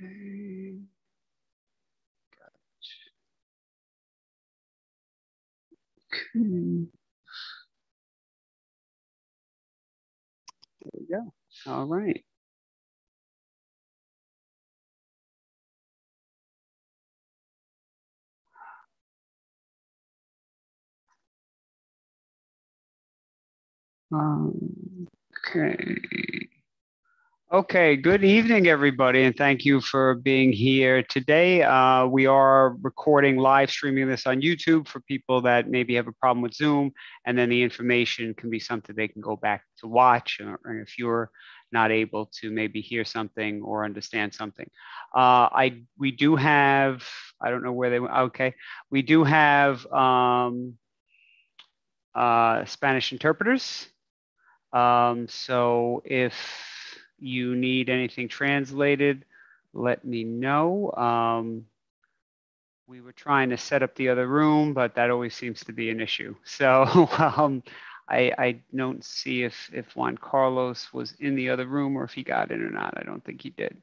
Okay. Okay. There we go. All right. Um, okay. Okay, good evening, everybody, and thank you for being here today. Uh, we are recording live streaming this on YouTube for people that maybe have a problem with Zoom, and then the information can be something they can go back to watch, or, or if you're not able to maybe hear something or understand something. Uh, I we do have I don't know where they went. Okay, we do have um, uh, Spanish interpreters. Um, so if you need anything translated, let me know. Um, we were trying to set up the other room, but that always seems to be an issue. So um, I, I don't see if, if Juan Carlos was in the other room or if he got in or not. I don't think he did.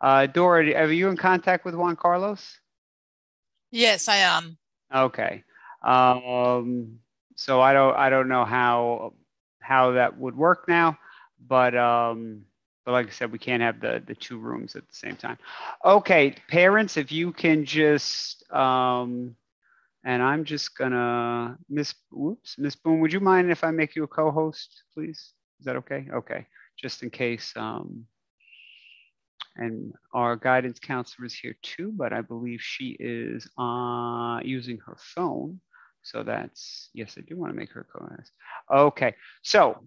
Uh, Dora, are you in contact with Juan Carlos? Yes, I am. Okay. Um, so I don't I don't know how how that would work now, but um, but like I said, we can't have the the two rooms at the same time. Okay, parents, if you can just um, and I'm just gonna Miss Whoops, Miss Boone, would you mind if I make you a co-host, please? Is that okay? Okay, just in case. Um, and our guidance counselor is here too, but I believe she is uh, using her phone. So that's, yes, I do want to make her co-host. Okay, so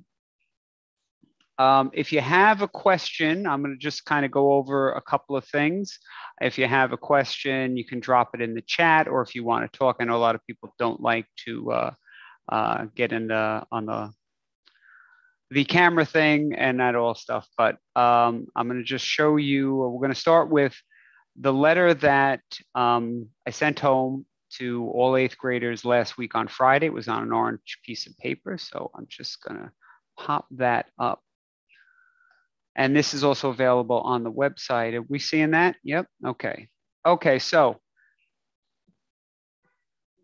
um, if you have a question, I'm going to just kind of go over a couple of things. If you have a question, you can drop it in the chat, or if you want to talk, I know a lot of people don't like to uh, uh, get in the on the the camera thing and that all stuff. But um, I'm going to just show you. We're going to start with the letter that um, I sent home to all eighth graders last week on Friday. It was on an orange piece of paper. So I'm just gonna pop that up. And this is also available on the website. Are we seeing that? Yep, okay. Okay, so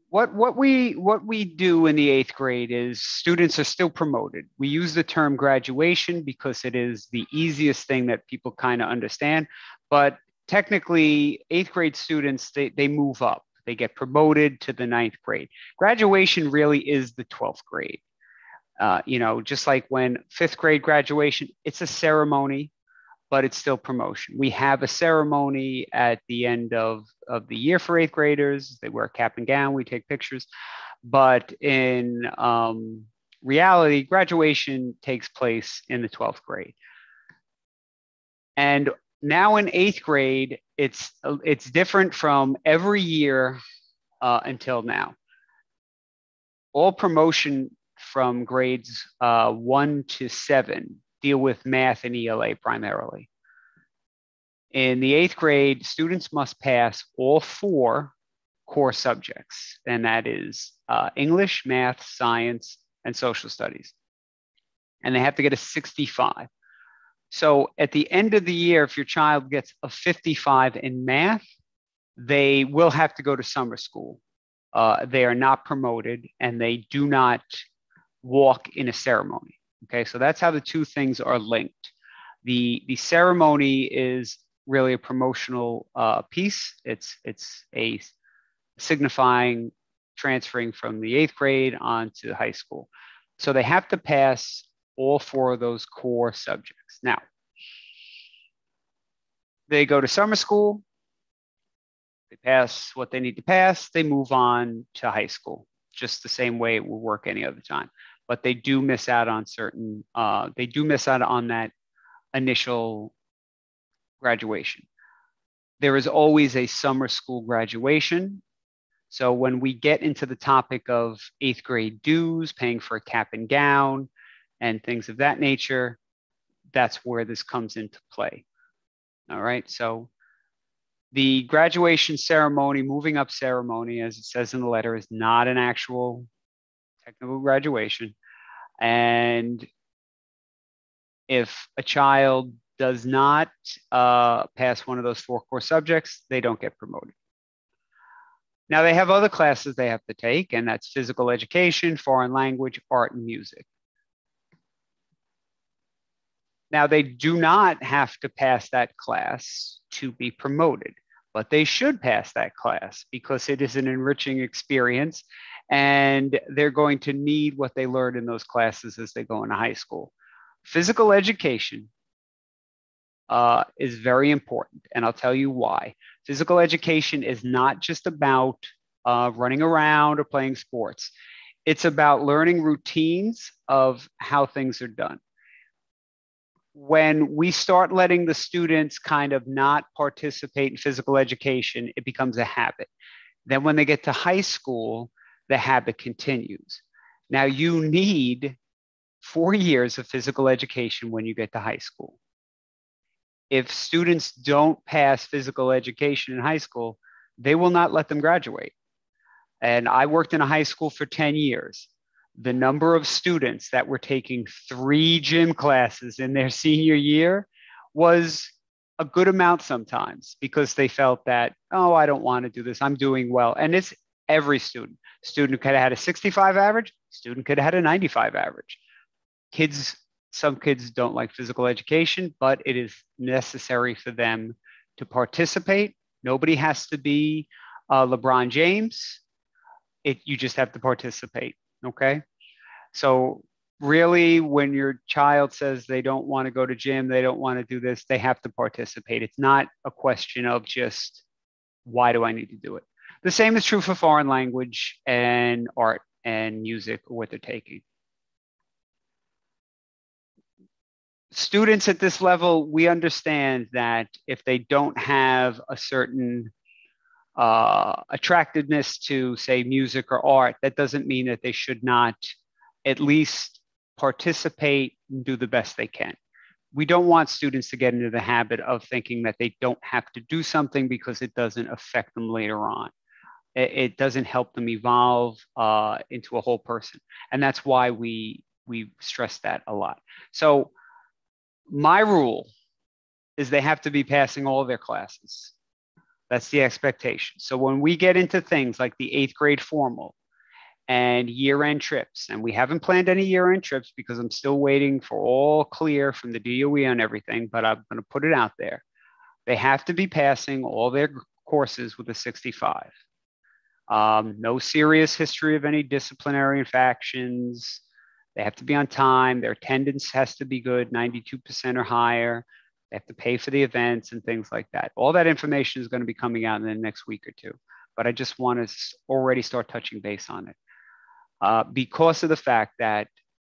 what, what, we, what we do in the eighth grade is students are still promoted. We use the term graduation because it is the easiest thing that people kind of understand. But technically, eighth grade students, they, they move up. They get promoted to the ninth grade. Graduation really is the 12th grade. Uh, you know, just like when fifth grade graduation, it's a ceremony, but it's still promotion. We have a ceremony at the end of, of the year for eighth graders. They wear cap and gown, we take pictures. But in um, reality, graduation takes place in the 12th grade. And now in eighth grade, it's it's different from every year uh, until now. All promotion from grades uh, one to seven deal with math and ELA primarily. In the eighth grade, students must pass all four core subjects, and that is uh, English, math, science, and social studies. And they have to get a 65. So at the end of the year, if your child gets a 55 in math, they will have to go to summer school. Uh, they are not promoted and they do not walk in a ceremony. Okay, so that's how the two things are linked. The, the ceremony is really a promotional uh, piece. It's, it's a signifying transferring from the eighth grade on to high school. So they have to pass all four of those core subjects. Now, they go to summer school, they pass what they need to pass, they move on to high school, just the same way it would work any other time. But they do miss out on certain, uh, they do miss out on that initial graduation. There is always a summer school graduation. So when we get into the topic of eighth grade dues, paying for a cap and gown, and things of that nature, that's where this comes into play. All right, so the graduation ceremony, moving up ceremony, as it says in the letter, is not an actual technical graduation. And if a child does not uh, pass one of those four core subjects, they don't get promoted. Now they have other classes they have to take, and that's physical education, foreign language, art, and music. Now they do not have to pass that class to be promoted, but they should pass that class because it is an enriching experience and they're going to need what they learned in those classes as they go into high school. Physical education uh, is very important, and I'll tell you why. Physical education is not just about uh, running around or playing sports. It's about learning routines of how things are done. When we start letting the students kind of not participate in physical education, it becomes a habit. Then, when they get to high school, the habit continues. Now, you need four years of physical education when you get to high school. If students don't pass physical education in high school, they will not let them graduate. And I worked in a high school for 10 years. The number of students that were taking three gym classes in their senior year was a good amount sometimes because they felt that, oh, I don't want to do this. I'm doing well. And it's every student. Student could have had a 65 average, student could have had a 95 average. Kids, some kids don't like physical education, but it is necessary for them to participate. Nobody has to be uh, LeBron James it you just have to participate okay so really when your child says they don't want to go to gym they don't want to do this they have to participate it's not a question of just why do i need to do it the same is true for foreign language and art and music or what they're taking students at this level we understand that if they don't have a certain uh, attractiveness to, say, music or art, that doesn't mean that they should not at least participate and do the best they can. We don't want students to get into the habit of thinking that they don't have to do something because it doesn't affect them later on. It, it doesn't help them evolve uh, into a whole person. And that's why we, we stress that a lot. So my rule is they have to be passing all their classes. That's the expectation. So when we get into things like the eighth grade formal and year end trips, and we haven't planned any year end trips because I'm still waiting for all clear from the DOE on everything, but I'm going to put it out there. They have to be passing all their courses with a 65. Um, no serious history of any disciplinary infractions. They have to be on time. Their attendance has to be good, 92% or higher. They have to pay for the events and things like that. All that information is going to be coming out in the next week or two, but I just want to already start touching base on it uh, because of the fact that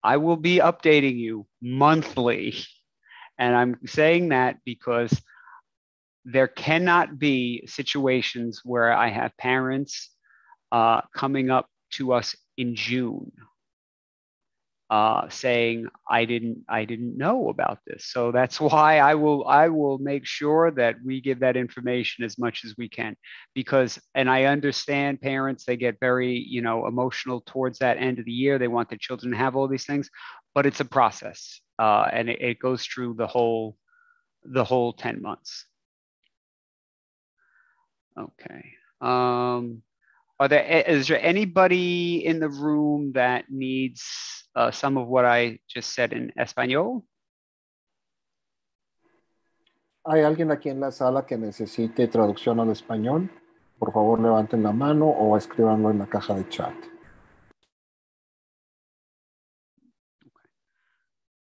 I will be updating you monthly. And I'm saying that because there cannot be situations where I have parents uh, coming up to us in June uh, saying I didn't I didn't know about this. So that's why I will I will make sure that we give that information as much as we can because and I understand parents they get very you know emotional towards that end of the year. They want their children to have all these things, but it's a process uh, and it, it goes through the whole the whole 10 months. Okay. Um, are there is there anybody in the room that needs uh, some of what I just said in español? ¿Hay alguien aquí en la sala que necesite traducción al español? Por favor, levanten la mano o escríbanlo en la caja de chat.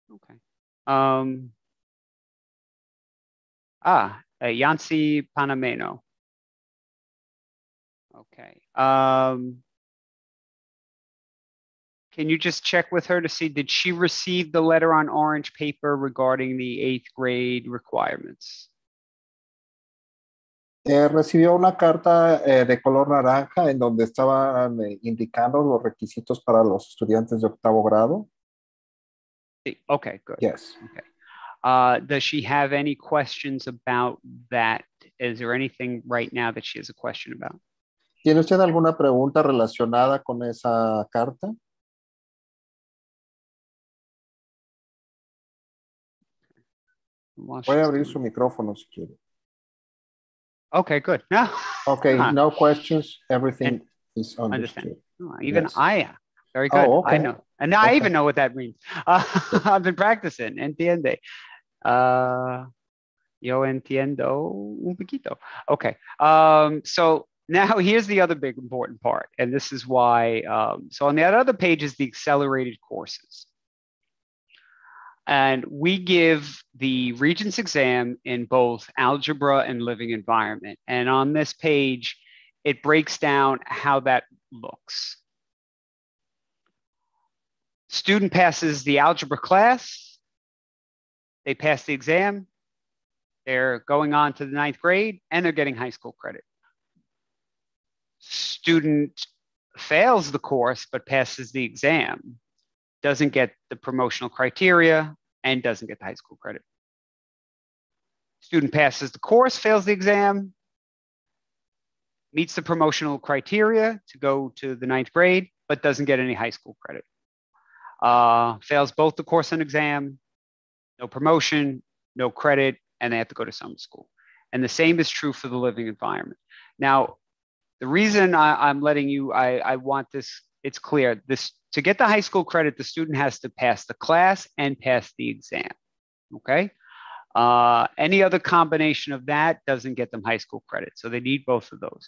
Okay. Um, ah, uh, Yancy Panameno. Okay. Um, can you just check with her to see, did she receive the letter on orange paper regarding the eighth grade requirements? Eh, recibió una carta eh, de color naranja en donde estaban eh, indicando los requisitos para los estudiantes de octavo grado. Okay, good. Yes. Okay. Uh, does she have any questions about that? Is there anything right now that she has a question about? ¿Tiene usted alguna pregunta relacionada con esa carta? Puede abrir su micrófono si quiere. Okay, good. No, Okay, Huh. no questions. Everything is Understand. understood. even Yes. I am. Very good. Oh, I okay. know. And now I Okay. even know what that means. Uh, I've been practicing. Entiende. Uh, yo entiendo un poquito. Okay. Um, so now here's the other big important part. And this is why, um, so on that other page is the accelerated courses. And we give the Regents exam in both algebra and living environment. And on this page, it breaks down how that looks. Student passes the algebra class, they pass the exam, they're going on to the ninth grade, and they're getting high school credit. Student fails the course but passes the exam, doesn't get the promotional criteria, and doesn't get the high school credit. Student passes the course, fails the exam, meets the promotional criteria to go to the ninth grade, but doesn't get any high school credit. Uh, fails both the course and exam, no promotion, no credit, and they have to go to summer school. And the same is true for the living environment. Now, the reason I, am letting you, I, I want this, it's clear. This to get the high school credit, the student has to pass the class and pass the exam. Okay. Uh, any other combination of that doesn't get them high school credit. So they need both of those.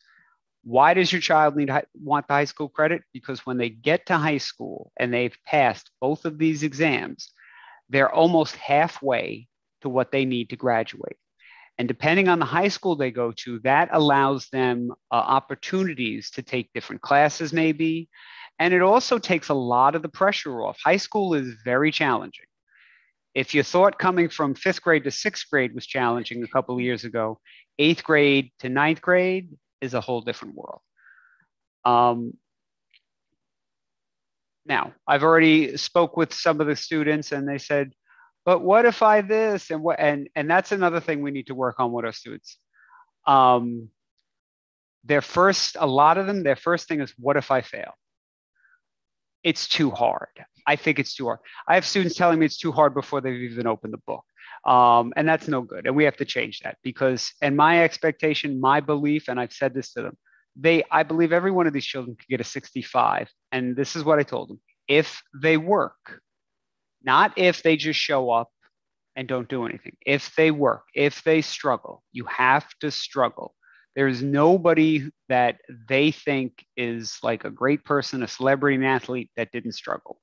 Why does your child need want the high school credit? Because when they get to high school and they've passed both of these exams, they're almost halfway to what they need to graduate. And depending on the high school they go to, that allows them uh, opportunities to take different classes, maybe. And it also takes a lot of the pressure off. High school is very challenging. If you thought coming from fifth grade to sixth grade was challenging a couple of years ago, eighth grade to ninth grade is a whole different world. Um, now, I've already spoke with some of the students and they said, but what if I this and what and and that's another thing we need to work on with our students. Um, their first, a lot of them, their first thing is, what if I fail? It's too hard. I think it's too hard. I have students telling me it's too hard before they've even opened the book. Um, and that's no good. And we have to change that because, and my expectation, my belief, and I've said this to them, they, I believe every one of these children could get a 65. And this is what I told them if they work, not if they just show up and don't do anything. If they work, if they struggle, you have to struggle. There's nobody that they think is like a great person, a celebrity, an athlete that didn't struggle.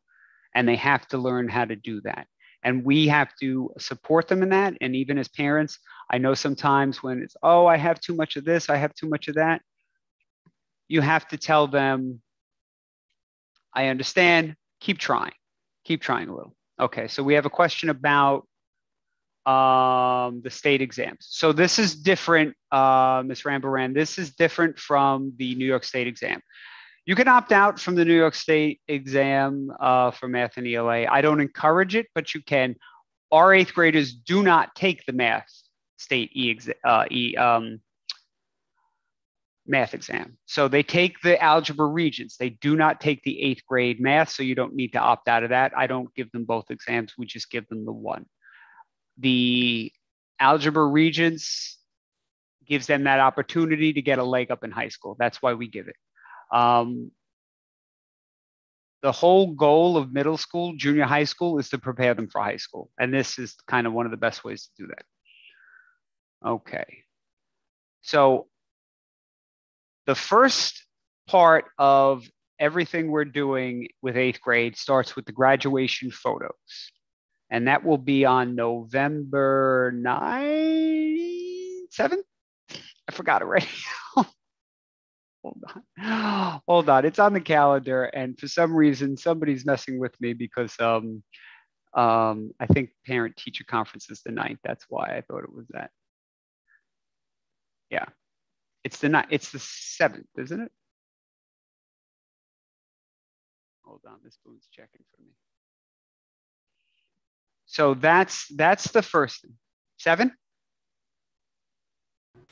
And they have to learn how to do that. And we have to support them in that. And even as parents, I know sometimes when it's, oh, I have too much of this, I have too much of that. You have to tell them, I understand, keep trying, keep trying a little. Okay, so we have a question about um, the state exams. So this is different, uh, Ms. Rambaran, this is different from the New York State exam. You can opt out from the New York State exam uh, for math and ELA. I don't encourage it, but you can. Our eighth graders do not take the math state e, uh, e um, math exam. So they take the algebra regents. They do not take the eighth grade math, so you don't need to opt out of that. I don't give them both exams. We just give them the one. The algebra regents gives them that opportunity to get a leg up in high school. That's why we give it. Um, the whole goal of middle school, junior high school is to prepare them for high school. And this is kind of one of the best ways to do that. Okay. So the first part of everything we're doing with eighth grade starts with the graduation photos. And that will be on November 9th, 7th? I forgot already. Hold on. Hold on. It's on the calendar. And for some reason, somebody's messing with me because um, um, I think parent teacher conference is the 9th. That's why I thought it was that. It's the not, it's the seventh, isn't it? Hold on, this Boone's checking for me. So that's that's the first thing. Seven?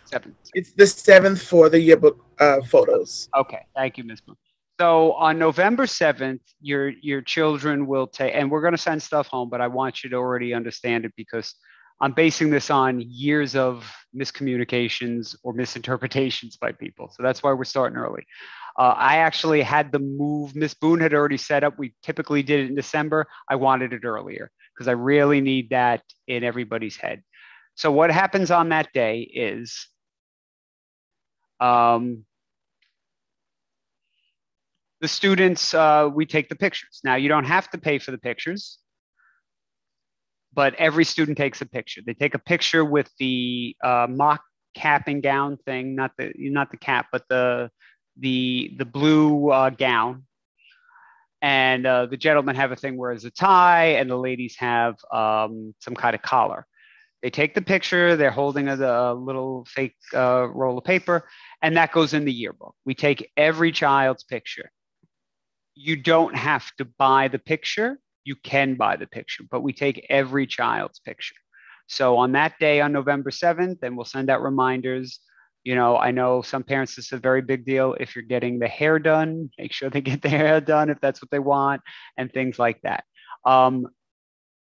Seven. It's the seventh for the yearbook uh, photos. Okay, thank you, Ms. Boone. So on November 7th, your your children will take, and we're going to send stuff home, but I want you to already understand it because I'm basing this on years of miscommunications or misinterpretations by people. So that's why we're starting early. Uh, I actually had the move, Miss Boone had already set up. We typically did it in December. I wanted it earlier because I really need that in everybody's head. So what happens on that day is um, the students, uh, we take the pictures. Now you don't have to pay for the pictures, but every student takes a picture. They take a picture with the uh, mock cap and gown thing, not the not the cap, but the the the blue uh, gown. And uh, the gentlemen have a thing where it's a tie, and the ladies have um, some kind of collar. They take the picture. They're holding a, a little fake uh, roll of paper, and that goes in the yearbook. We take every child's picture. You don't have to buy the picture. You can buy the picture, but we take every child's picture. So on that day, on November 7th, and we'll send out reminders you know, I know some parents, this is a very big deal. If you're getting the hair done, make sure they get the hair done if that's what they want, and things like that. Um,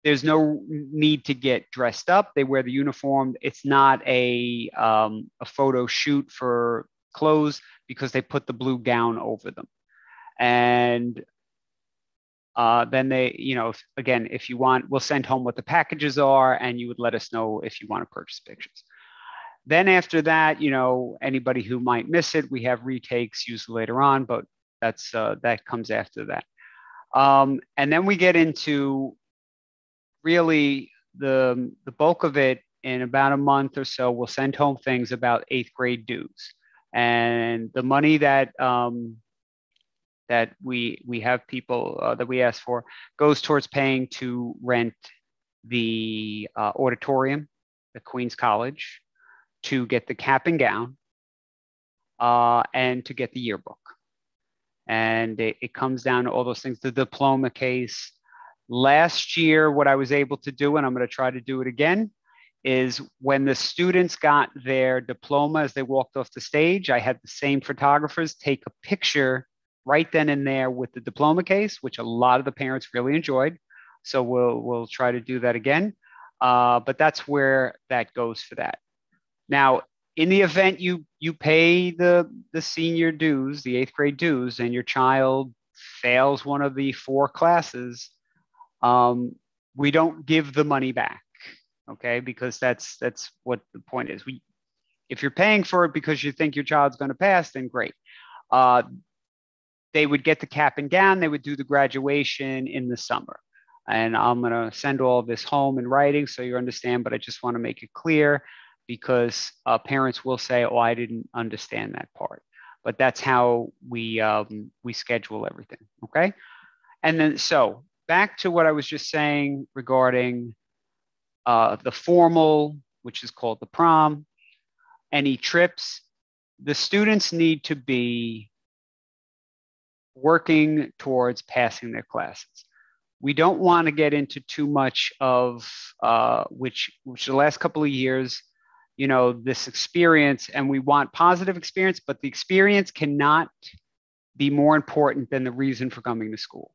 there's no need to get dressed up. They wear the uniform. It's not a, um, a photo shoot for clothes because they put the blue gown over them. And uh, then they, you know, again, if you want, we'll send home what the packages are and you would let us know if you want to purchase pictures. Then after that, you know, anybody who might miss it, we have retakes usually later on, but that's uh, that comes after that. Um, and then we get into really the the bulk of it in about a month or so. We'll send home things about eighth grade dues, and the money that um, that we we have people uh, that we ask for goes towards paying to rent the uh, auditorium at Queens College to get the cap and gown uh, and to get the yearbook. And it, it comes down to all those things. The diploma case. Last year, what I was able to do, and I'm going to try to do it again, is when the students got their diploma as they walked off the stage, I had the same photographers take a picture right then and there with the diploma case, which a lot of the parents really enjoyed. So we'll we'll try to do that again. Uh, but that's where that goes for that. Now, in the event you you pay the the senior dues, the eighth grade dues, and your child fails one of the four classes, um, we don't give the money back, okay? Because that's that's what the point is. We, if you're paying for it because you think your child's going to pass, then great. Uh, they would get the cap and gown. They would do the graduation in the summer. And I'm going to send all this home in writing so you understand, but I just want to make it clear because uh, parents will say, "Oh, I didn't understand that part." But that's how we um, we schedule everything. Okay, and then so back to what I was just saying regarding uh, the formal, which is called the prom, any trips. The students need to be working towards passing their classes. We don't want to get into too much of uh, which which the last couple of years you know this experience and we want positive experience but the experience cannot be more important than the reason for coming to school.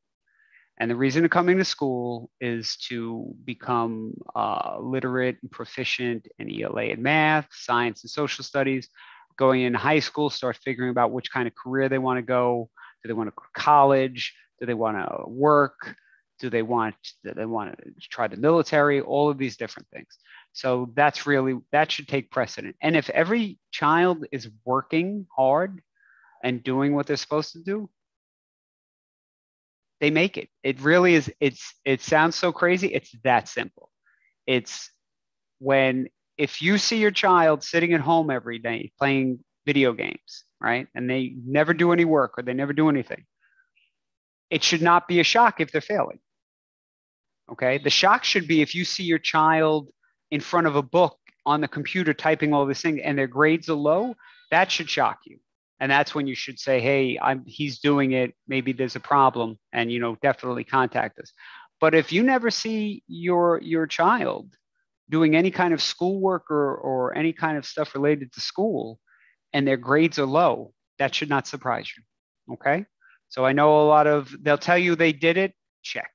And the reason of coming to school is to become uh, literate and proficient in ela and math science and social studies. Going into high school start figuring about which kind of career they want to go do they want to go to college do they want to work do they want do they want to try the military all of these different things so that's really, that should take precedent. And if every child is working hard and doing what they're supposed to do, they make it. It really is, it's, it sounds so crazy. It's that simple. It's when, if you see your child sitting at home every day playing video games, right? And they never do any work or they never do anything, it should not be a shock if they're failing. Okay. The shock should be if you see your child in front of a book on the computer typing all this thing and their grades are low, that should shock you. And that's when you should say, hey, I'm, he's doing it. Maybe there's a problem and, you know, definitely contact us. But if you never see your, your child doing any kind of schoolwork or, or any kind of stuff related to school and their grades are low, that should not surprise you. Okay. So I know a lot of, they'll tell you they did it, check.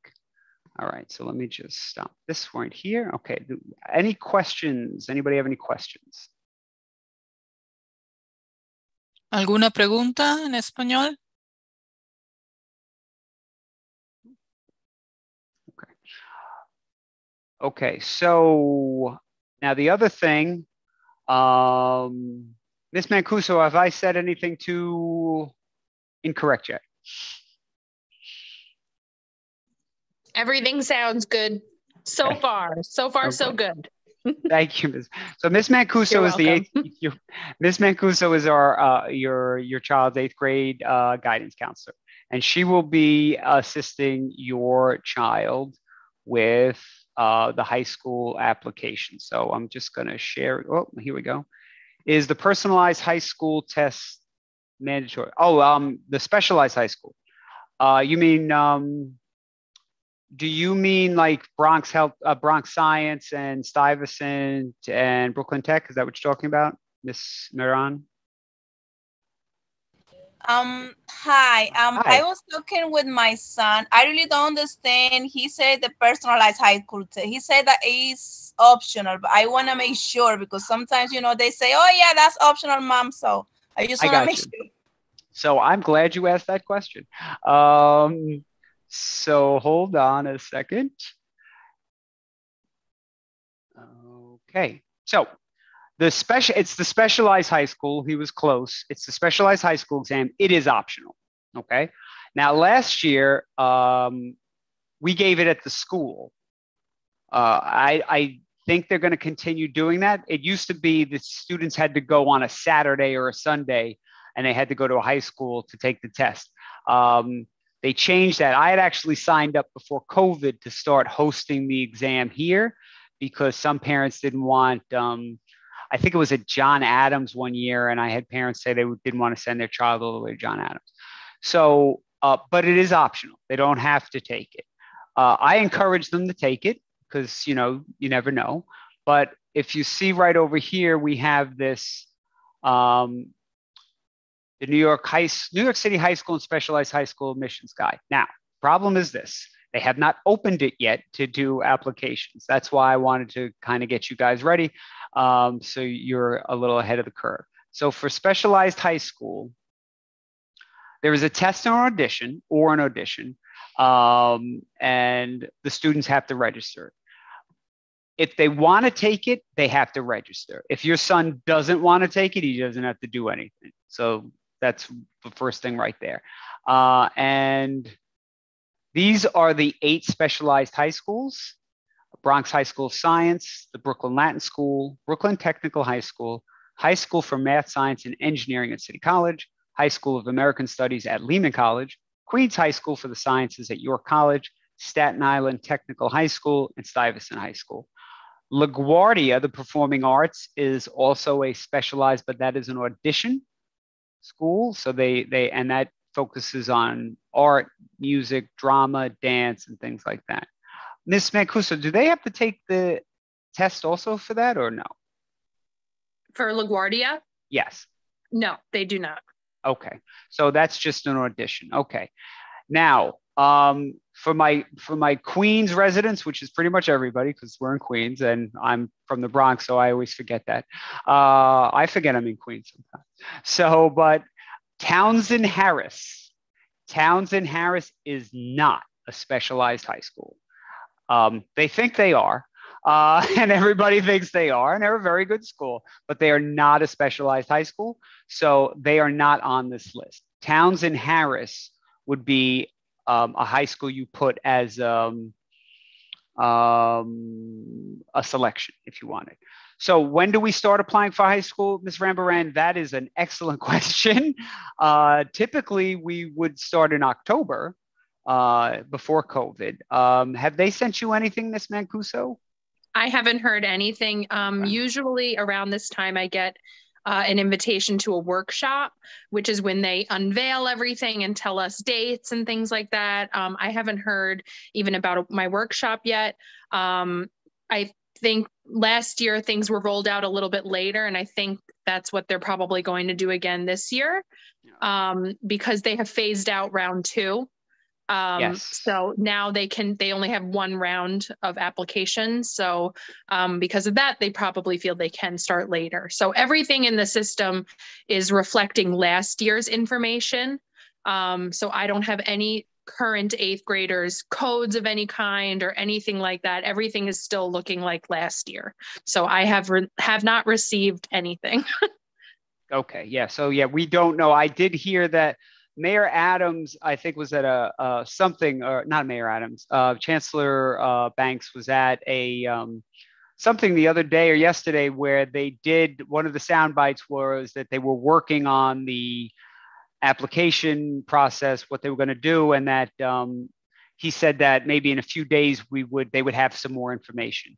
All right, so let me just stop this point here. Okay, any questions? Anybody have any questions? ¿Alguna pregunta en español? Okay. Okay, so now the other thing, um, Ms. Mancuso, have I said anything too incorrect yet? Everything sounds good so Okay. far. So far, so good. Thank you, Ms. So Miss Mancuso You're is the eighth. You, Ms. Mancuso is our uh, your your child's eighth grade uh, guidance counselor, and she will be assisting your child with uh, the high school application. So I'm just going to share. Oh, here we go. Is the personalized high school test mandatory? Oh, um, the specialized high school. Uh, you mean um, do you mean like Bronx Health, uh, Bronx Science, and Stuyvesant and Brooklyn Tech? Is that what you're talking about, Miss Miran? Um, hi. Um, Hi. I was talking with my son. I really don't understand. He said the personalized high school. T- he said that is optional, but I want to make sure because sometimes you know they say, "Oh yeah, that's optional, mom." So I just want to make you. sure. So I'm glad you asked that question. Um, so hold on a second. Okay, so the special it's the specialized high school. He was close. It's the specialized high school exam. It is optional. Okay. Now last year, um, we gave it at the school. Uh, I, I think they're going to continue doing that. It used to be the students had to go on a Saturday or a Sunday and they had to go to a high school to take the test. Um, they changed that. I had actually signed up before COVID to start hosting the exam here because some parents didn't want. Um, I think it was at John Adams one year, and I had parents say they didn't want to send their child all the way to John Adams. So, uh, but it is optional. They don't have to take it. Uh, I encourage them to take it because you know you never know. But if you see right over here, we have this um, the New York High, New York City High School and Specialized High School Admissions Guide. Now, problem is this: they have not opened it yet to do applications. That's why I wanted to kind of get you guys ready, um, so you're a little ahead of the curve. So for specialized high school, there is a test and audition or an audition, um, and the students have to register. If they want to take it, they have to register. If your son doesn't want to take it, he doesn't have to do anything. So that's the first thing right there. Uh, and these are the eight specialized high schools Bronx High School of Science, the Brooklyn Latin School, Brooklyn Technical High School, High School for Math, Science, and Engineering at City College, High School of American Studies at Lehman College, Queens High School for the Sciences at York College, Staten Island Technical High School, and Stuyvesant High School. LaGuardia, the Performing Arts, is also a specialized, but that is an audition school. So they they and that focuses on art, music, drama, dance, and things like that. Miss Mancuso, do they have to take the test also for that or no? For LaGuardia? Yes. No, they do not. Okay. So that's just an audition. Okay. Now, um, for my for my Queens residents, which is pretty much everybody, because we're in Queens and I'm from the Bronx, so I always forget that. Uh, I forget I'm in Queens sometimes. So, but Townsend Harris, Townsend Harris is not a specialized high school. Um, they think they are, uh, and everybody thinks they are, and they're a very good school, but they are not a specialized high school. So they are not on this list. Townsend Harris would be um, a high school you put as um, um, a selection if you wanted. So when do we start applying for high school, Ms. Rambaran? That is an excellent question. Uh, typically, we would start in October uh, before COVID. Um, have they sent you anything, Ms. Mancuso? I haven't heard anything. Um, Okay. Usually around this time, I get uh, an invitation to a workshop, which is when they unveil everything and tell us dates and things like that. Um, I haven't heard even about my workshop yet. Um, I think last year things were rolled out a little bit later, and I think that's what they're probably going to do again this year um, because they have phased out round two. Um, Yes. So now they can, they only have one round of applications. So um, because of that, they probably feel they can start later. So everything in the system is reflecting last year's information. Um, so I don't have any current eighth graders codes of any kind or anything like that. Everything is still looking like last year. So I have re- have not received anything. Okay, yeah. So yeah, we don't know. I did hear that Mayor Adams, I think, was at a uh, something, or not Mayor Adams, uh, Chancellor uh, Banks was at a um, something the other day or yesterday where they did one of the sound bites was that they were working on the application process, what they were going to do, and that um, he said that maybe in a few days we would they would have some more information.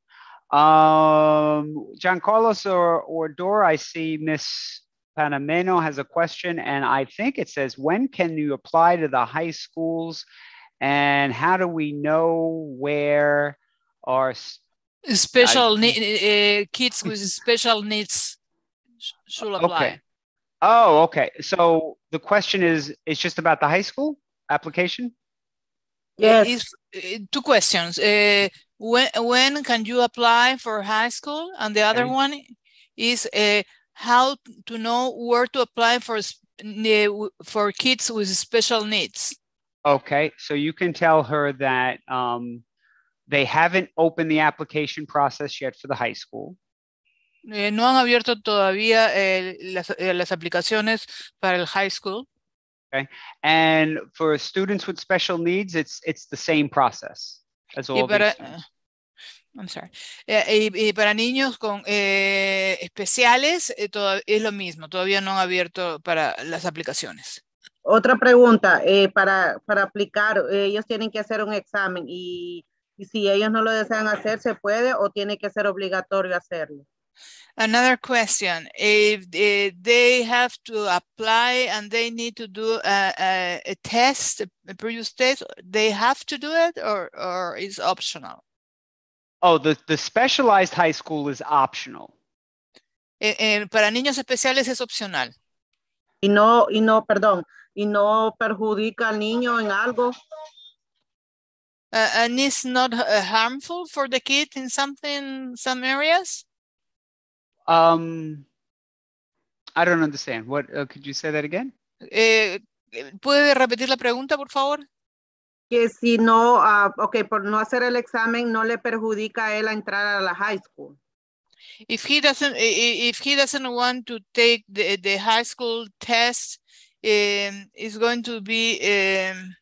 Um, John Carlos or or Dora, I see Miss Panameno has a question, and I think it says, when can you apply to the high schools, and how do we know where our Special ne- uh, kids with special needs should apply. Okay. Oh, okay. So the question is, it's just about the high school application? Yes. Is- uh, two questions. Uh, when when can you apply for high school? And the other Okay. one is uh, how to know where to apply for s- for kids with special needs. Okay, so you can tell her that um, they haven't opened the application process yet for the high school. Eh, no han abierto todavía eh, las, eh, las aplicaciones para el high school. And for students with special needs, it's it's the same process as all Y the para. I'm sorry. Eh, y, y para niños con eh, especiales eh, toda- es lo mismo, todavía no han abierto para las aplicaciones. Otra pregunta, eh, para, para aplicar, eh, ellos tienen que hacer un examen y, y si ellos no lo desean hacer, ¿se puede o tiene que ser obligatorio hacerlo? Another question, if they have to apply and they need to do a, a, a test, a previous test, they have to do it or, or is optional? Oh, the, the specialized high school is optional. Eh, eh, para niños especiales es opcional. Y no, y no, perdón, y no perjudica al niño en algo. Uh, and it's not uh, harmful for the kid in something, some areas? Um, I don't understand. What, uh, could you say that again? Eh, eh, ¿Puede repetir la pregunta, por favor? Que si no, ah, ok, por no hacer el examen no le perjudica a él a entrar a la high school. If he doesn't, i- i- if he doesn't want to take the, the high school test, um, it's going to be um,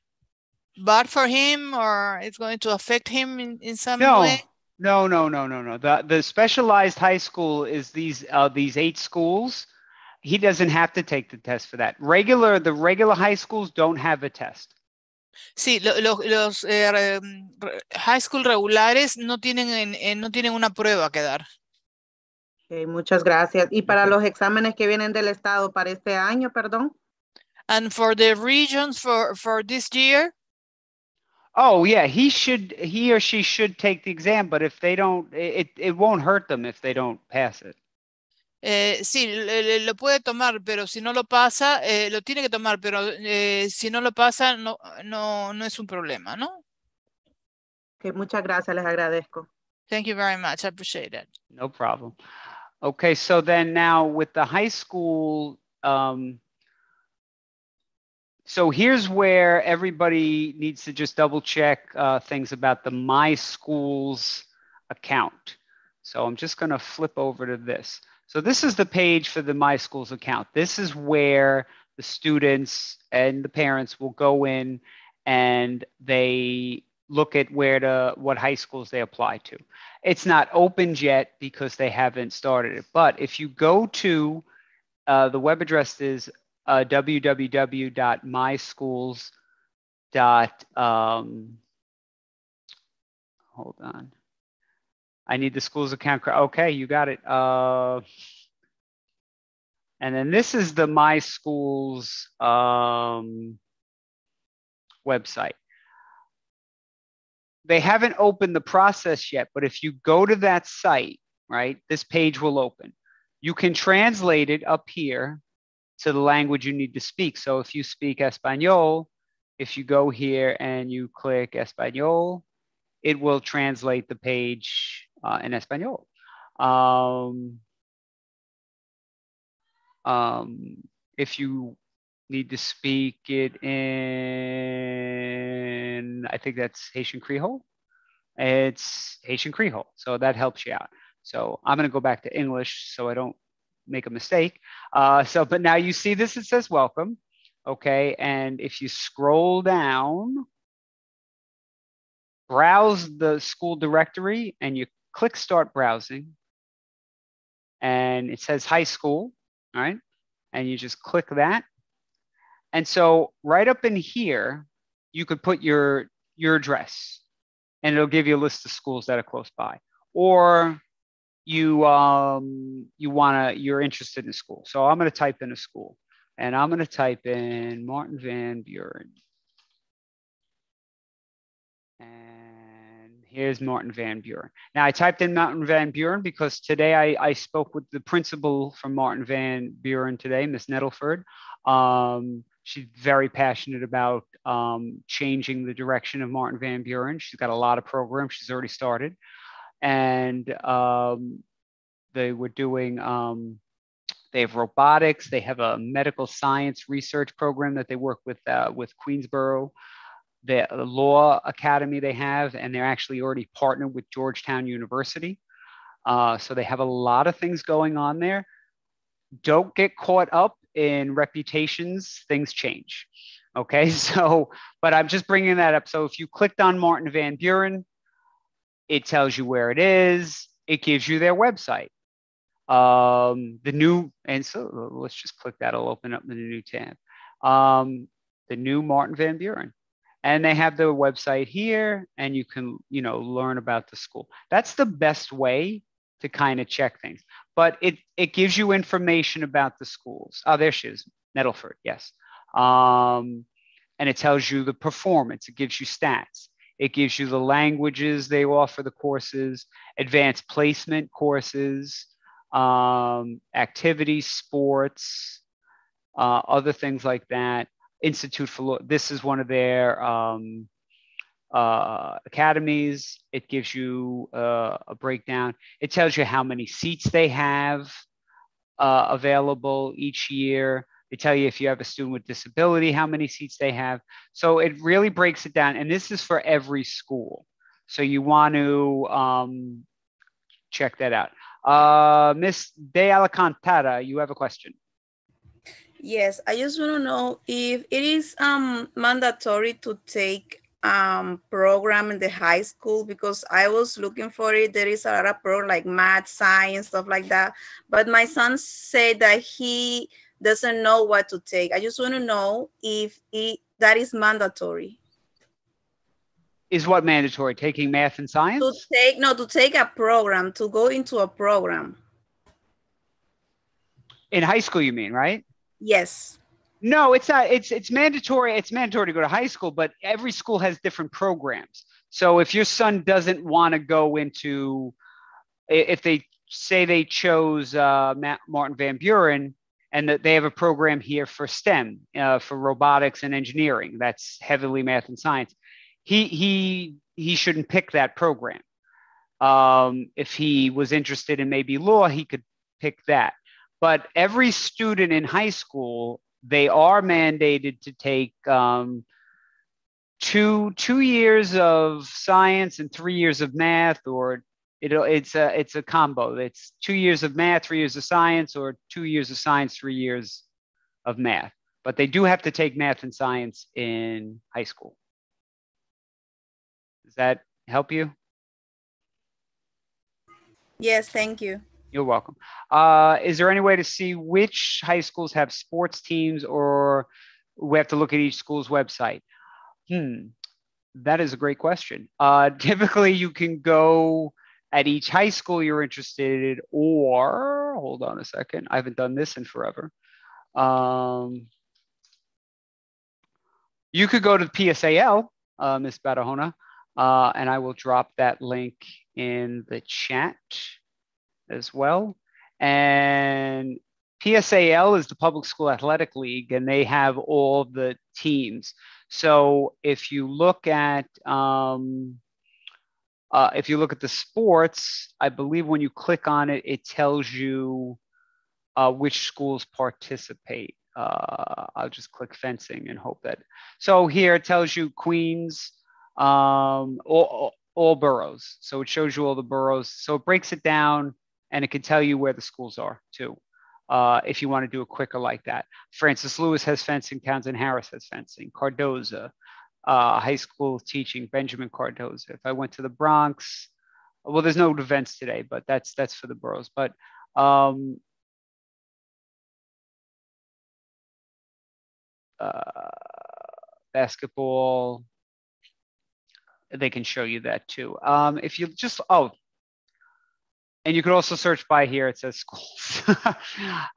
bad for him or it's going to affect him in, in some No, way? No, no, no, no, no. The, the specialized high school is these, uh, these eight schools. He doesn't have to take the test for that. Regular, the regular high schools don't have a test. Sí, lo- lo- los eh, re- mm, high school regulares no tienen, en- en- no tienen una prueba que dar. Ok, muchas gracias. Y para los exámenes que vienen del estado para este año, perdón. And for the Regents for, for this year, Oh, yeah, he should, he or she should take the exam, but if they don't, it, it won't hurt them if they don't pass it. eh, sí, le- le- lo puede tomar, pero si no lo pasa, eh, lo tiene que tomar, pero eh, si no lo pasa, no, no, no es un problema, ¿no? Ok, muchas gracias, les agradezco. Thank you very much. I appreciate it. No problem. Okay, so then now with the high school, um, so here's where everybody needs to just double check uh, things about the My Schools account. So I'm just going to flip over to this. So this is the page for the My Schools account. This is where the students and the parents will go in and they look at where to what high schools they apply to. It's not opened yet because they haven't started it. But if you go to uh, the web address is uh, www.myschools. Dot, um, hold on. I need the schools account. Okay, you got it. Uh, and then this is the My Schools um, website they haven't opened the process yet, but if you go to that site, right, this page will open. You can translate it up here to the language you need to speak. So if you speak Espanol, if you go here and you click Espanol, it will translate the page uh, in Espanol. Um, um, if you need to speak it in, I think that's Haitian Creole. It's Haitian Creole, so that helps you out. So I'm going to go back to English so I don't make a mistake. Uh, so, but now you see this, it says welcome. Okay. And if you scroll down, browse the school directory and you click start browsing and it says high school. All right. And you just click that. And so right up in here, you could put your, your address and it'll give you a list of schools that are close by. Or you um, you want to you're interested in school. So I'm going to type in a school, and I'm going to type in Martin Van Buren. And here's Martin Van Buren. Now I typed in Martin Van Buren because today I, I spoke with the principal from Martin Van Buren today, Miss Nettleford. Um, she's very passionate about um, changing the direction of Martin Van Buren. She's got a lot of programs she's already started and um, they were doing um, they have robotics. They have a medical science research program that they work with uh, with queensborough the law academy they have and they're actually already partnered with georgetown university. Uh, so they have a lot of things going on there. Don't get caught up in reputations. Things change. Okay? So but i'm just bringing that up. So if you clicked on martin van buren it tells you where it is. It gives you their website. Um, the new, and so let's just click that. It'll open up the new tab. Um, the new Martin Van Buren. And they have the website here and you can, you know, learn about the school. That's the best way to kind of check things. But it, it gives you information about the schools. Oh, there she is, Nettleford, yes. Um, and it tells you the performance. It gives you stats. It gives you the languages they offer the courses, advanced placement courses, um, activities, sports, uh, other things like that. Institute for Law, this is one of their um, uh, academies. It gives you uh, a breakdown. It tells you how many seats they have uh, available each year. They tell you if you have a student with disability, how many seats they have. So it really breaks it down. And this is for every school. So you want to um, check that out. Uh, Miss De Alcantara, you have a question. Yes, I just want to know if it is um, mandatory to take um, program in the high school because I was looking for it. There is a lot of program like math, science, stuff like that. But my son said that he doesn't know what to take. I just want to know if it, that is mandatory. Is what mandatory? Taking math and science? To take no, to take a program, to go into a program. In high school, you mean, right? Yes. No, it's not. It's it's mandatory. It's mandatory to go to high school, but every school has different programs. So if your son doesn't want to go into, if they say they chose uh, Martin Van Buren, and that they have a program here for STEM, uh, for robotics and engineering. That's heavily math and science. He he he shouldn't pick that program. Um, if he was interested in maybe law, he could pick that. But every student in high school, they are mandated to take um, two two years of science and three years of math, or it, it's a it's a combo. It's two years of math, three years of science, or two years of science, three years of math. But they do have to take math and science in high school. Does that help you? Yes, thank you. You're welcome. Uh, is there any way to see which high schools have sports teams, or we have to look at each school's website? Hmm, that is a great question. Uh, typically, you can go at each high school you're interested in, or hold on a second, I haven't done this in forever. Um, you could go to PSAL, uh, Ms. Barahona, uh, and I will drop that link in the chat as well. And PSAL is the Public School Athletic League, and they have all the teams. So if you look at um, uh, if you look at the sports, I believe when you click on it, it tells you uh, which schools participate. Uh, I'll just click fencing and hope that. So here it tells you Queens, um, all, all boroughs. So it shows you all the boroughs. So it breaks it down and it can tell you where the schools are too. Uh, if you want to do it quicker like that. Francis Lewis has fencing, Townsend Harris has fencing, Cardozo, uh, high school teaching, Benjamin Cardozo. If I went to the Bronx, well, there's no events today, but that's that's for the boroughs. But um, uh, basketball, they can show you that too. Um, if you just, oh, and you can also search by here. It says schools. uh,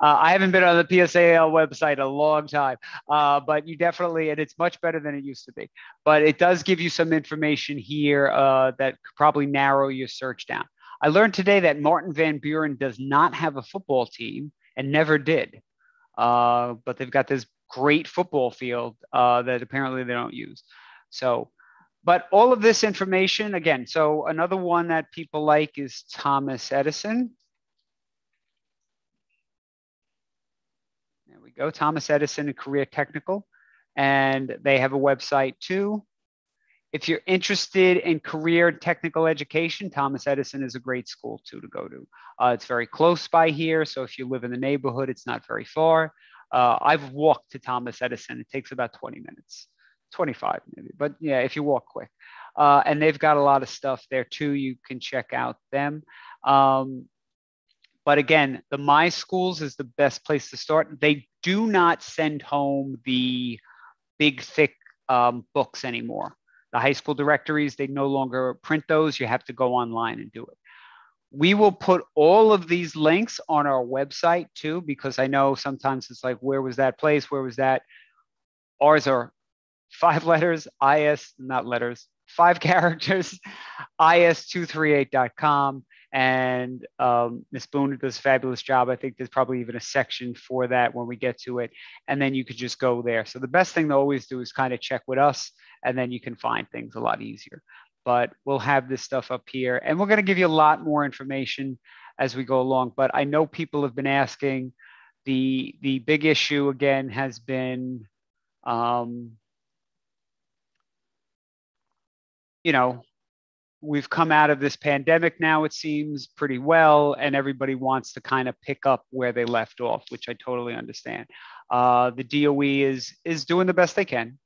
I haven't been on the PSAL website a long time, uh, but you definitely, and it's much better than it used to be. But it does give you some information here uh, that could probably narrow your search down. I learned today that Martin Van Buren does not have a football team and never did. Uh, but they've got this great football field uh, that apparently they don't use. So but all of this information, again, so another one that people like is Thomas Edison. There we go, Thomas Edison and Career Technical. And they have a website too. If you're interested in career technical education, Thomas Edison is a great school too to go to. Uh, it's very close by here. So if you live in the neighborhood, it's not very far. Uh, I've walked to Thomas Edison. It takes about 20 minutes. 25 maybe, but yeah, if you walk quick. Uh, and they've got a lot of stuff there too. You can check out them. Um, but again, the My Schools is the best place to start. They do not send home the big, thick um, books anymore. The high school directories, they no longer print those. You have to go online and do it. We will put all of these links on our website too, because I know sometimes it's like, where was that place? Where was that? Ours are five letters, IS, not letters, five characters, is238.com. And um, Ms. Boone does a fabulous job. I think there's probably even a section for that when we get to it. And then you could just go there. So the best thing to always do is kind of check with us, and then you can find things a lot easier. But we'll have this stuff up here, and we're going to give you a lot more information as we go along. But I know people have been asking. The the big issue again has been um, you know, we've come out of this pandemic now, it seems pretty well, and everybody wants to kind of pick up where they left off, which I totally understand. Uh, the DOE is is doing the best they can,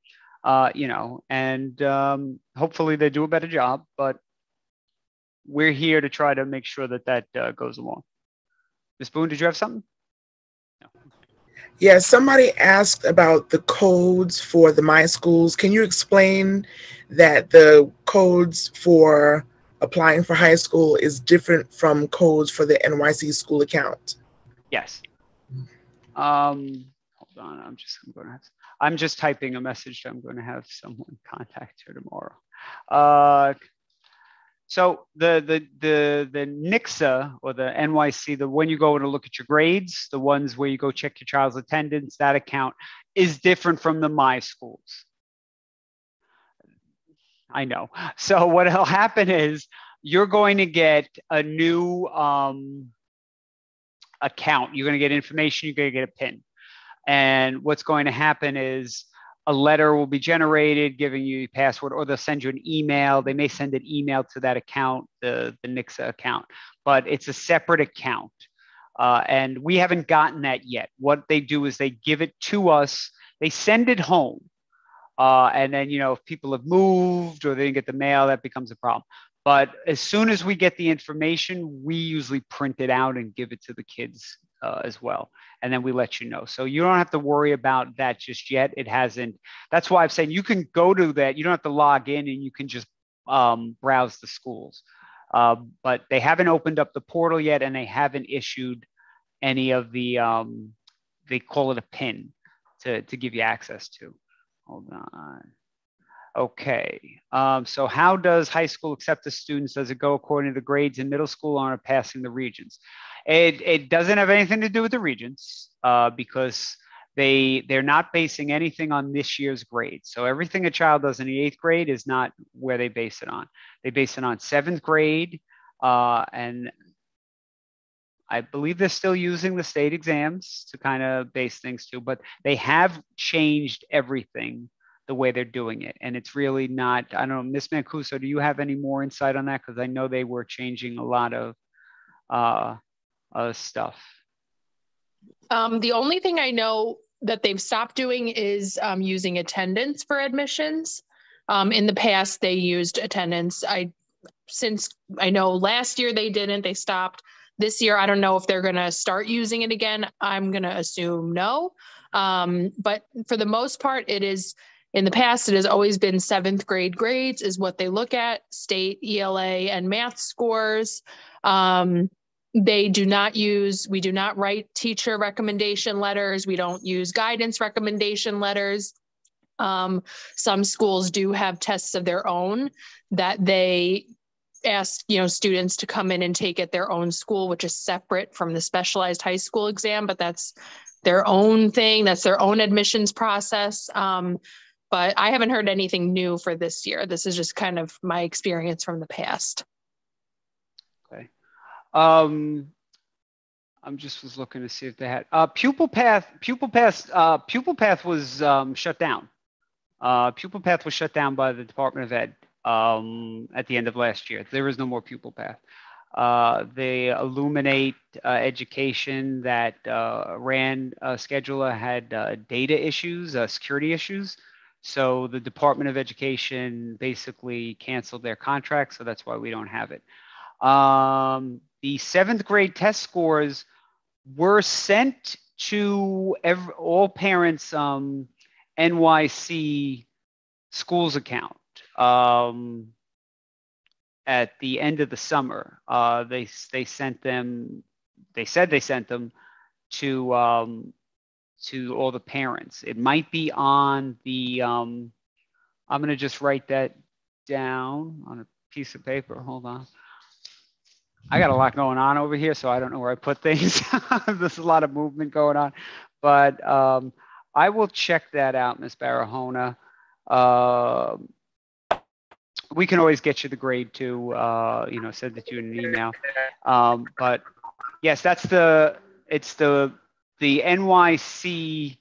uh, you know, and um, hopefully they do a better job. But we're here to try to make sure that that uh, goes along. Ms. Boone, did you have something? Yeah, somebody asked about the codes for the My Schools. Can you explain that the codes for applying for high school is different from codes for the NYC school account? Yes. Um, hold on, I'm just I'm going to have, I'm just typing a message. I'm going to have someone contact her tomorrow. Uh, so the the the the NYCSA or the NYC, the when you go to look at your grades, the ones where you go check your child's attendance, that account is different from the My Schools. I know. So what'll happen is you're going to get a new um, account. You're going to get information. You're going to get a PIN. And what's going to happen is a letter will be generated giving you a password, or they'll send you an email. They may send an email to that account, the, the NYCSA account, but it's a separate account. Uh, and we haven't gotten that yet. What they do is they give it to us, they send it home. Uh, and then, you know, if people have moved or they didn't get the mail, that becomes a problem. But as soon as we get the information, we usually print it out and give it to the kids uh, as well. And then we let you know. So you don't have to worry about that just yet. It hasn't. That's why I'm saying you can go to that. You don't have to log in and you can just um, browse the schools. Uh, but they haven't opened up the portal yet and they haven't issued any of the, um, they call it a PIN to, to give you access to. Hold on. Okay, um, so how does high school accept the students? Does it go according to the grades in middle school or passing the Regents? It, it doesn't have anything to do with the regents uh, because they they're not basing anything on this year's grade. So everything a child does in the eighth grade is not where they base it on. They base it on seventh grade, uh, and I believe they're still using the state exams to kind of base things to, but they have changed everything the way they're doing it. And it's really not, I don't know, Miss Mancuso, do you have any more insight on that? Because I know they were changing a lot of uh, uh, stuff. Um, the only thing I know that they've stopped doing is um, using attendance for admissions. Um, in the past, they used attendance. I since I know last year they didn't, they stopped. This year, I don't know if they're going to start using it again. I'm going to assume no. Um, but for the most part, it is in the past, it has always been seventh grade grades, is what they look at state, ELA, and math scores. Um, they do not use, we do not write teacher recommendation letters. We don't use guidance recommendation letters. Um, some schools do have tests of their own that they ask you know students to come in and take at their own school which is separate from the specialized high school exam but that's their own thing that's their own admissions process um, but i haven't heard anything new for this year this is just kind of my experience from the past um i'm just was looking to see if they had uh, pupil path pupil path uh, pupil path was um, shut down uh, pupil path was shut down by the department of ed um, at the end of last year. There is no more pupil path. Uh, they illuminate uh, education that uh, ran uh, scheduler had uh, data issues, uh, security issues. So the Department of Education basically canceled their contract. So that's why we don't have it. Um, the seventh grade test scores were sent to all parents um, NYC schools account um, at the end of the summer. Uh, they they sent them. They said they sent them to um, to all the parents. It might be on the. Um, I'm gonna just write that down on a piece of paper. Hold on. I got a lot going on over here, so I don't know where I put things. There's a lot of movement going on, but um, I will check that out, Miss Barahona. Uh, we can always get you the grade too. Uh, you know, send it to you in an email. Um, but yes, that's the it's the the NYC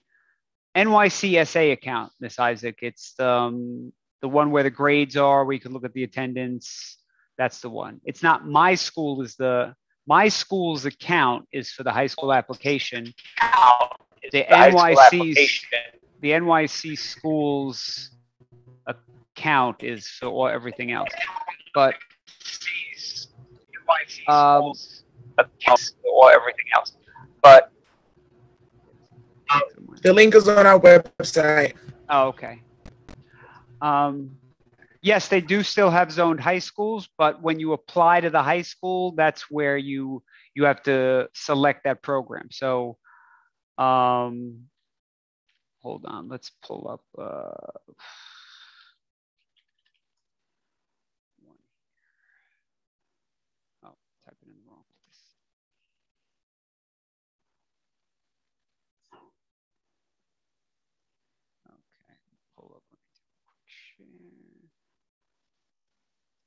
NYCSA account, Miss Isaac. It's the, um, the one where the grades are. We can look at the attendance. That's the one. It's not my school is the my school's account is for the high school application. The, the NYC the NYC schools account is for everything else. But um, or everything else. But the link is on our website. Oh, okay. Um, yes, they do still have zoned high schools, but when you apply to the high school, that's where you you have to select that program. So, um, hold on, let's pull up. Uh,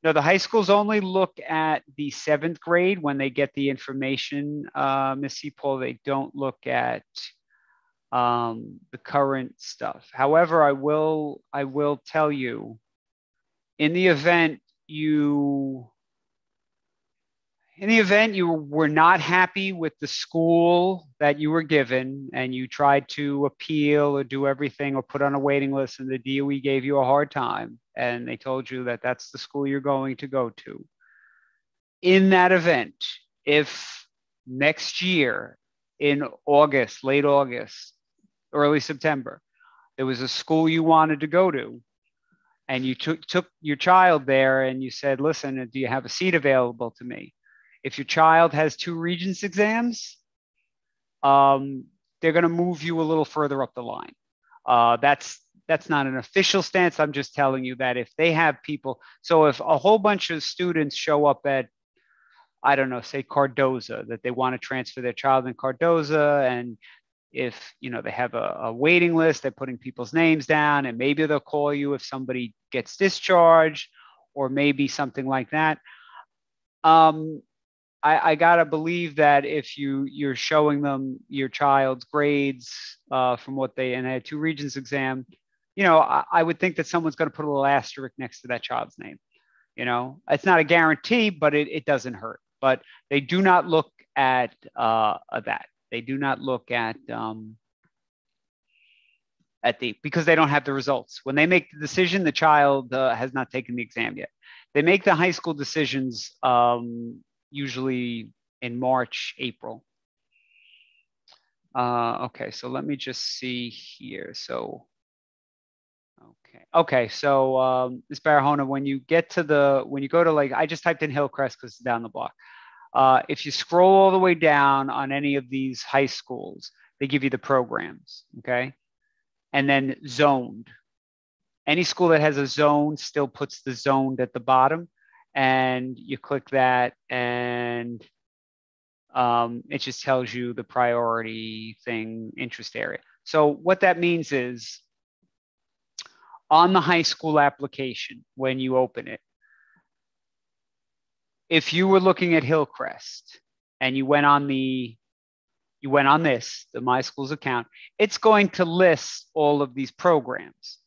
No, the high schools only look at the seventh grade when they get the information, uh, Miss Paul. They don't look at um, the current stuff. However, I will I will tell you, in the event you in the event you were not happy with the school that you were given and you tried to appeal or do everything or put on a waiting list and the DOE gave you a hard time and they told you that that's the school you're going to go to. In that event, if next year in August, late August, early September, there was a school you wanted to go to and you took, took your child there and you said, listen, do you have a seat available to me? If your child has two Regents exams, um, they're going to move you a little further up the line. Uh, that's that's not an official stance. I'm just telling you that if they have people, so if a whole bunch of students show up at I don't know, say Cardoza, that they want to transfer their child in Cardoza. And if, you know, they have a, a waiting list, they're putting people's names down and maybe they'll call you if somebody gets discharged or maybe something like that. Um, I, I, gotta believe that if you you're showing them your child's grades uh, from what they and had two Regents exam, you know, I, I would think that someone's going to put a little asterisk next to that child's name. You know, it's not a guarantee, but it, it doesn't hurt. But they do not look at uh, that. They do not look at um, at the because they don't have the results. When they make the decision, the child uh, has not taken the exam yet. They make the high school decisions um, usually in March, April. Uh, okay, so let me just see here. So, okay, okay, so um, Ms. Barahona, when you get to the, when you go to like, I just typed in Hillcrest because it's down the block. Uh, if you scroll all the way down on any of these high schools, they give you the programs, okay? And then zoned. Any school that has a zone still puts the zoned at the bottom and you click that and um, it just tells you the priority thing interest area. So what that means is on the high school application, when you open it, if you were looking at Hillcrest and you went on the you went on this, the My Schools account, it's going to list all of these programs.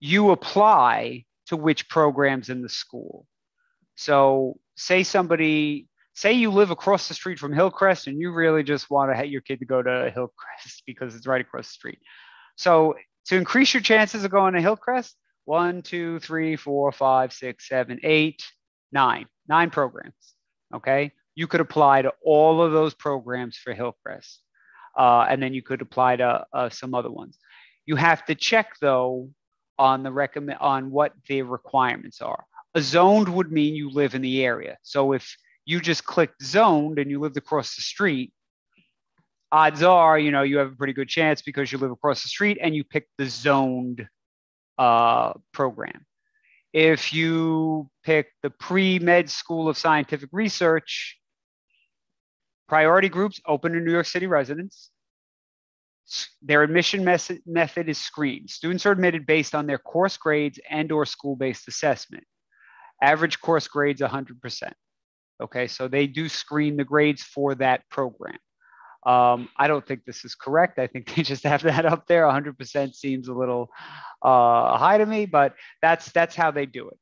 You apply to which programs in the school. So say somebody, say you live across the street from Hillcrest and you really just want to have your kid to go to Hillcrest because it's right across the street. So to increase your chances of going to Hillcrest, one, two, three, four, five, six, seven, eight, nine, nine programs. Okay. You could apply to all of those programs for Hillcrest. Uh, and then you could apply to uh, some other ones. You have to check though on the recommend on what the requirements are. A zoned would mean you live in the area. So if you just clicked zoned and you lived across the street, odds are, you know, you have a pretty good chance because you live across the street and you picked the zoned uh, program. If you pick the pre-med School of Scientific Research, priority groups open to New York City residents. Their admission method is screened. Students are admitted based on their course grades and or school-based assessment. Average course grades 100%. Okay, so they do screen the grades for that program. Um, I don't think this is correct. I think they just have that up there. 100% seems a little uh, high to me, but that's that's how they do it.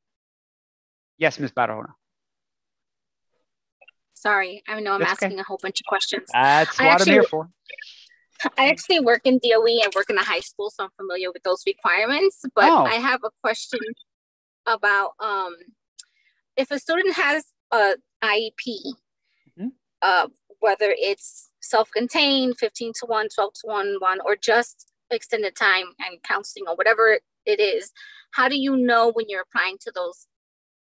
Yes, Ms. Barahona. Sorry, I know I'm that's asking okay. a whole bunch of questions. That's what actually, I'm here for. I actually work in DOE and work in the high school, so I'm familiar with those requirements. But oh. I have a question about um, if a student has a IEP, mm-hmm. uh, whether it's self-contained, 15 to 1, 12 to 1, 1, or just extended time and counseling or whatever it is, how do you know when you're applying to those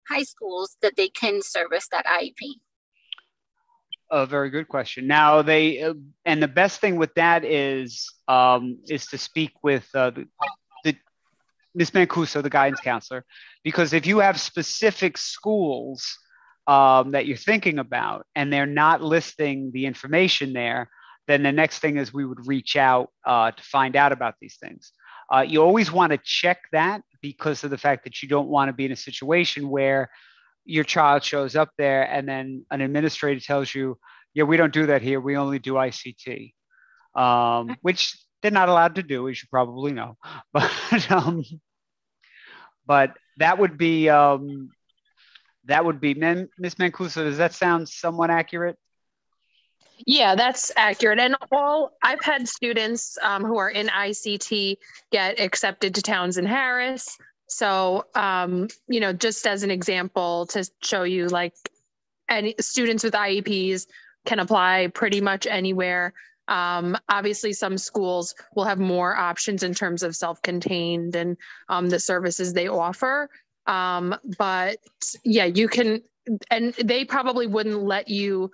high schools that they can service that IEP? A very good question. Now they, uh, and the best thing with that is, um, is to speak with uh, the, the Ms. Mancuso, the guidance counselor, because if you have specific schools um, that you're thinking about and they're not listing the information there, then the next thing is we would reach out uh, to find out about these things. Uh, you always want to check that because of the fact that you don't want to be in a situation where your child shows up there and then an administrator tells you, yeah, we don't do that here. We only do ICT, um, which they're not allowed to do, as you probably know. But um, but that would be um, that would be Miss Mancuso. Does that sound somewhat accurate? Yeah, that's accurate. And all I've had students um, who are in ICT get accepted to Townsend Harris. So, um, you know, just as an example to show you, like, any students with IEPs can apply pretty much anywhere. Um, obviously, some schools will have more options in terms of self-contained and um, the services they offer. Um, but yeah, you can, and they probably wouldn't let you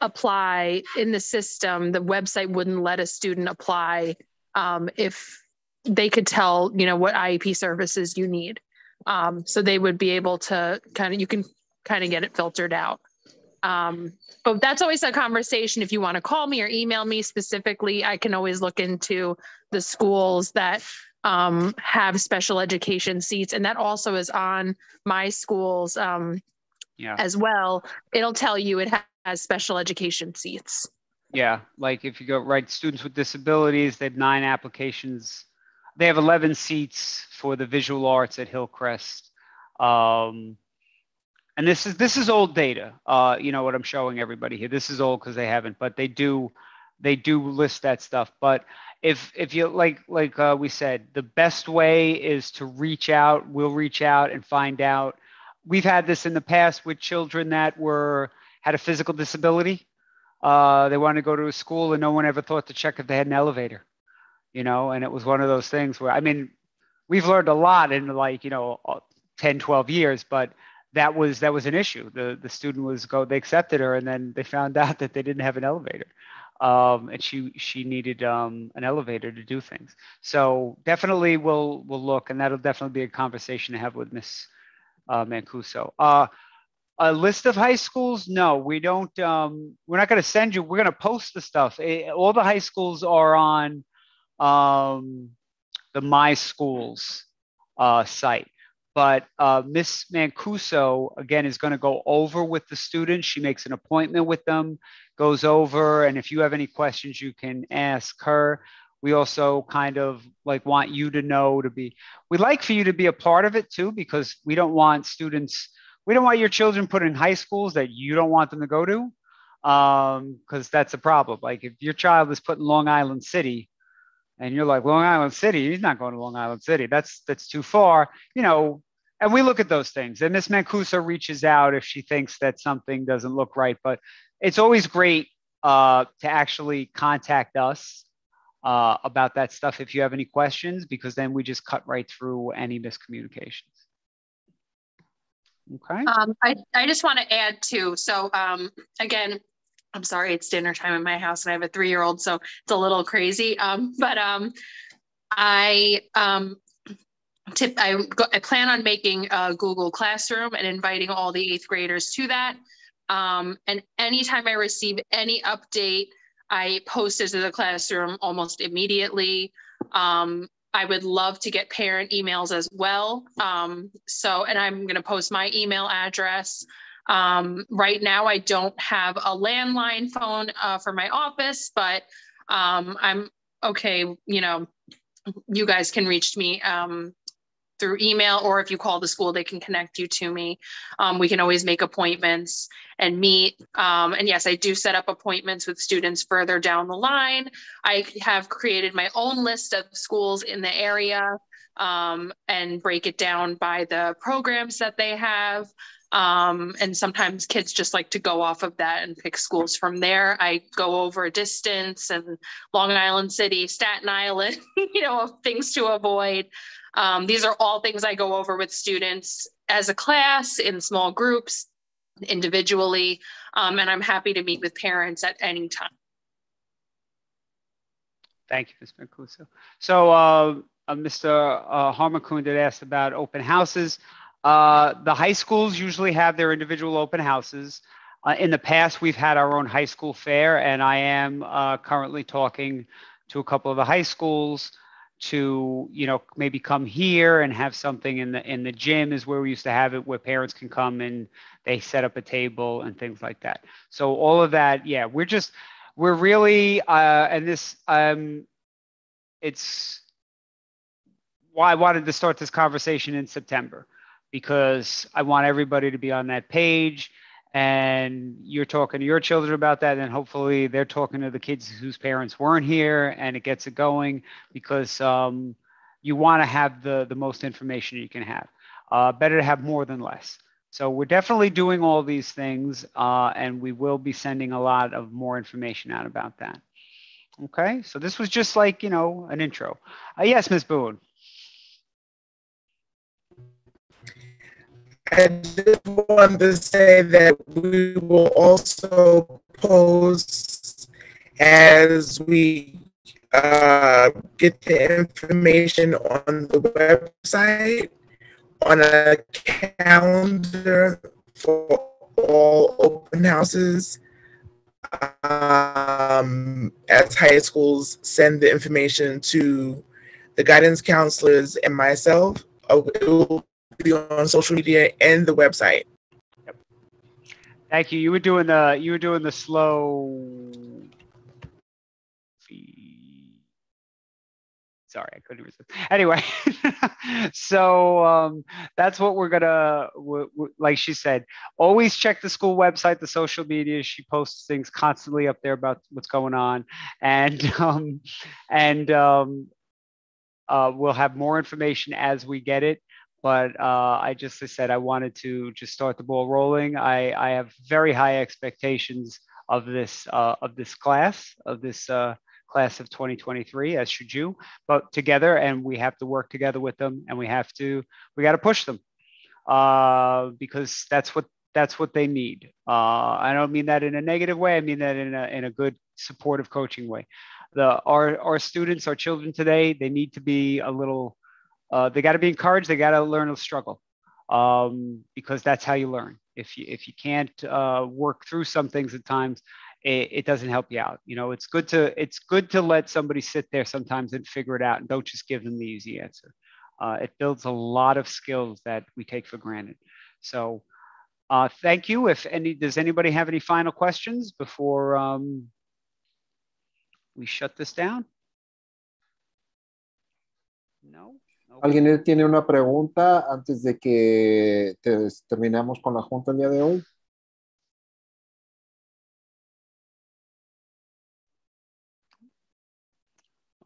apply in the system. The website wouldn't let a student apply um, if they could tell, you know, what IEP services you need. Um, so they would be able to kind of, you can kind of get it filtered out. Um, but that's always a conversation. If you want to call me or email me specifically, I can always look into the schools that um, have special education seats. And that also is on my schools um, yeah. as well. It'll tell you it has special education seats. Yeah, like if you go right, students with disabilities, they have nine applications. They have 11 seats for the visual arts at Hillcrest. Um, and this is this is old data. Uh, you know what I'm showing everybody here. This is old because they haven't, but they do they do list that stuff. But if if you like like uh, we said, the best way is to reach out. We'll reach out and find out. We've had this in the past with children that were had a physical disability. Uh, they wanted to go to a school and no one ever thought to check if they had an elevator. You know, and it was one of those things where I mean, we've learned a lot in like you know 10, 12 years, but that was that was an issue. The the student was go they accepted her and then they found out that they didn't have an elevator. Um, and she she needed um, an elevator to do things. So definitely we'll we'll look, and that'll definitely be a conversation to have with Miss uh, Mancuso. Uh, a list of high schools? No, we don't. Um, we're not going to send you. We're going to post the stuff. It, all the high schools are on um, the My Schools uh, site. But uh, Miss Mancuso, again, is going to go over with the students. She makes an appointment with them, goes over, and if you have any questions, you can ask her. We also kind of like want you to know to be, we'd like for you to be a part of it too, because we don't want students, we don't want your children put in high schools that you don't want them to go to um because that's a problem like if your child is put in long island city and you're like Long Island City, he's not going to Long Island City. That's that's too far, you know. And we look at those things. And Miss Mancuso reaches out if she thinks that something doesn't look right. But it's always great uh, to actually contact us uh, about that stuff if you have any questions, because then we just cut right through any miscommunications. Okay. Um, I, I just want to add too. So um, again, I'm sorry, it's dinner time in my house and I have a three year old, so it's a little crazy. Um, but um, I um, tip, I, I plan on making a Google Classroom and inviting all the eighth graders to that. Um, and anytime I receive any update, I post it to the classroom almost immediately. Um, I would love to get parent emails as well. Um, so, and I'm going to post my email address. Um, right now, I don't have a landline phone uh, for my office, but um, I'm okay. You know, you guys can reach me um, through email, or if you call the school, they can connect you to me. Um, we can always make appointments and meet. Um, and yes, I do set up appointments with students further down the line. I have created my own list of schools in the area um, and break it down by the programs that they have. Um, and sometimes kids just like to go off of that and pick schools from there. I go over a distance and Long Island City, Staten Island, you know, things to avoid. Um, these are all things I go over with students as a class in small groups, individually, um, and I'm happy to meet with parents at any time. Thank you, Ms. Mancuso. So uh, uh, Mr. Uh, Harmakun did ask about open houses. Uh, the high schools usually have their individual open houses. Uh, in the past, we've had our own high school fair, and I am uh, currently talking to a couple of the high schools to, you know, maybe come here and have something in the in the gym is where we used to have it, where parents can come and they set up a table and things like that. So all of that, yeah, we're just we're really uh, and this um, it's why I wanted to start this conversation in September because I want everybody to be on that page. And you're talking to your children about that, and hopefully they're talking to the kids whose parents weren't here, and it gets it going because um, you want to have the the most information you can have. Uh, better to have more than less. So we're definitely doing all these things, uh, and we will be sending a lot of more information out about that. Okay, so this was just like you know an intro. Uh, yes, Ms. Boone. I just want to say that we will also post as we uh, get the information on the website on a calendar for all open houses um, as high schools send the information to the guidance counselors and myself. Oh, it will be on social media and the website. Yep. Thank you. You were doing the you were doing the slow sorry, I couldn't resist. Anyway, so um, that's what we're gonna, w- w- like she said, always check the school website, the social media. She posts things constantly up there about what's going on, and um, and um, uh, we'll have more information as we get it. But uh, I just I said I wanted to just start the ball rolling. I, I have very high expectations of this uh, of this class of this uh, class of 2023, as should you, but together, and we have to work together with them, and we have to, we got to push them uh, because that's what that's what they need. Uh, I don't mean that in a negative way. I mean that in a in a good supportive coaching way. The our our students, our children today, they need to be a little. Uh, they got to be encouraged. They got to learn to struggle um, because that's how you learn. If you if you can't uh, work through some things at times, it, it, doesn't help you out. You know, it's good to it's good to let somebody sit there sometimes and figure it out, and don't just give them the easy answer. Uh, it builds a lot of skills that we take for granted. So, uh, thank you. If any, does anybody have any final questions before um, we shut this down? No. ¿Alguien tiene una pregunta antes de que terminemos con la junta el día de hoy?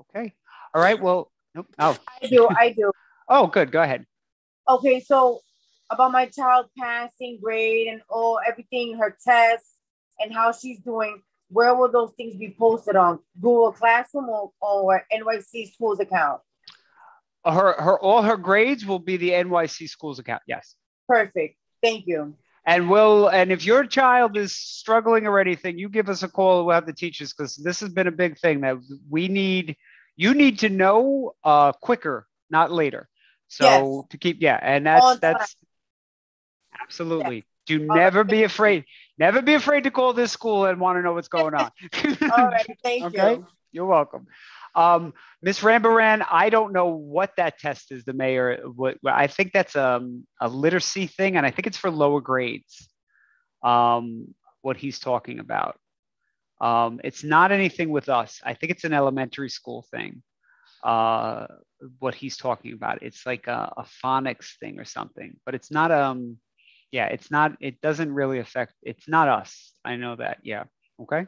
Okay. All right. Well, nope. Oh. I do. I do. oh, good. Go ahead. Okay. So about my child passing grade and all everything, her tests and how she's doing. Where will those things be posted on Google Classroom or, or NYC Schools account? Her, her, all her grades will be the NYC Schools account. Yes. Perfect. Thank you. And we'll, and if your child is struggling or anything, you give us a call. We'll have the teachers because this has been a big thing that we need you need to know uh, quicker, not later. So yes. to keep, yeah, and that's that's absolutely. Do never be afraid. Never be afraid to call this school and want to know what's going on. All right, thank okay? you. You're welcome. Um, Miss Rambaran, I don't know what that test is. The mayor, what I think that's um, a literacy thing, and I think it's for lower grades. Um, what he's talking about. Um, it's not anything with us. I think it's an elementary school thing. Uh, what he's talking about. It's like a, a, phonics thing or something, but it's not. Um, yeah, it's not. It doesn't really affect. It's not us. I know that. Yeah. Okay.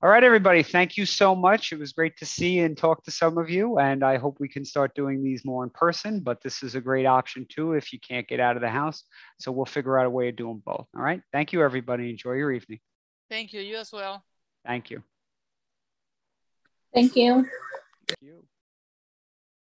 All right, everybody. Thank you so much. It was great to see and talk to some of you, and I hope we can start doing these more in person. But this is a great option too if you can't get out of the house. So we'll figure out a way of doing both. All right. Thank you, everybody. Enjoy your evening. Thank you. You as well. Thank you. Thank you.